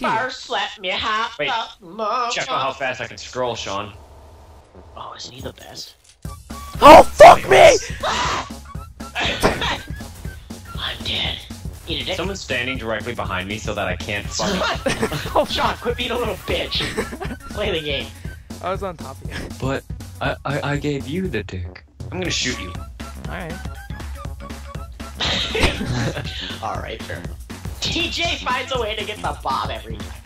First, let me have Wait. the motion. Check out how fast I can scroll, Sean. Oh, isn't he the best? Oh, fuck me! I'm dead. Eat a dick. Someone's standing directly behind me so that I can't fucking. Oh, Sean, quit being a little bitch. Play the game. I was on top of you. But I, I I gave you the dick. I'm gonna shoot you. Alright. Alright, fair enough. TJ finds a way to get the bomb every time.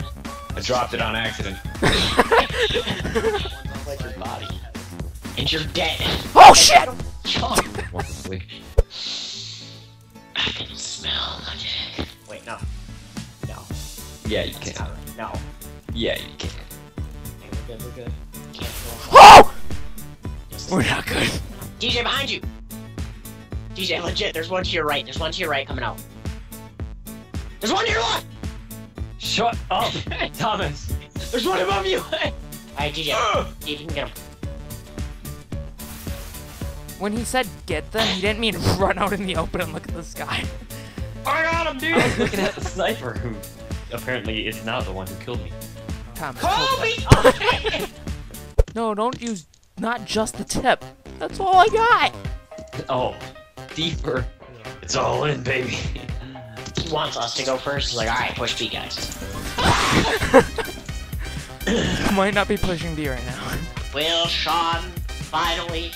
I dropped it on accident. like your body. And you're dead. Oh, shit! Sean, Wonderfully. I can smell magic. Wait, no. No. Yeah, you can't. No. Yeah, you can. Okay, we're good, we're good. Can't go. Oh! We're not good. DJ behind you! DJ, legit, there's one to your right. There's one to your right coming out. There's one to your left! Shut up, Thomas. There's one above you! Alright, DJ, see if you can get him. When he said get them, he didn't mean run out in the open and look at the sky. I got him, dude. I was looking at the sniper who apparently is not the one who killed me. Thomas. Kobe! Okay. No, don't use not just the tip. That's all I got. Oh, deeper. It's all in, baby. He wants us to go first. He's like, alright, push B, guys. Might not be pushing B right now. Will Sean finally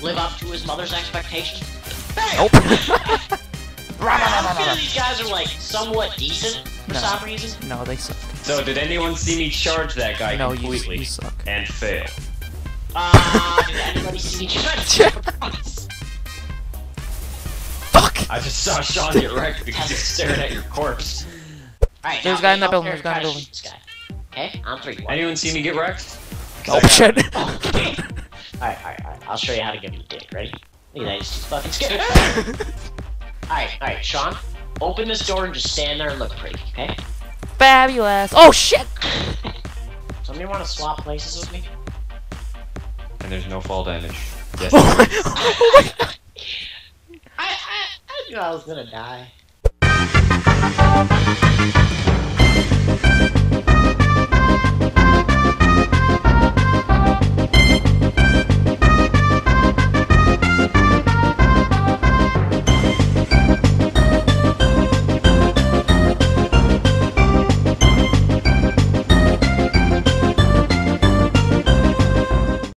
live up to his mother's expectations? Nope. I feel these guys are like somewhat decent for No. some reason. no, they suck. So, did anyone see me charge that guy No, you, completely you suck. and fail? Uh, did anybody see me try Fuck! I just saw Sean get wrecked because he's staring at your corpse. Alright, There's a guy in that building, there's a guy in there the and try to shoot this guy. Okay, on three. One. Anyone see me get wrecked? Oh shit. Okay. Alright, alright, alright. I'll show you how to give you a dick. Ready? Look at that, he's fucking scared. alright, alright, Sean. Open this door and just stand there and look pretty, okay? Fabulous. Oh shit! Somebody wanna swap places with me? And there's no fall damage. Yes. Oh my, oh my knew I was gonna die.